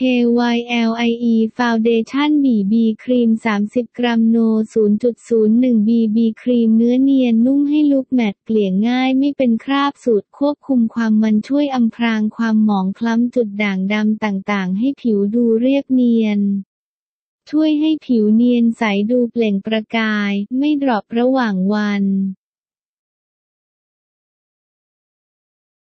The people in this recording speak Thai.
KYLIE Foundation BB ครีม 30 กรัม No 0.01 BB ครีมเนื้อเนียนนุ่มให้ look matte เกลี่ยง่ายไม่เป็นคราบสูตรควบคุมความมันช่วยอำพรางความหมองคล้ำจุดด่างดำต่างๆ ให้ผิวดูเรียบเนียน ช่วยให้ผิวเนียนใสดูเปล่งประกาย ไม่ drop ระหว่างวัน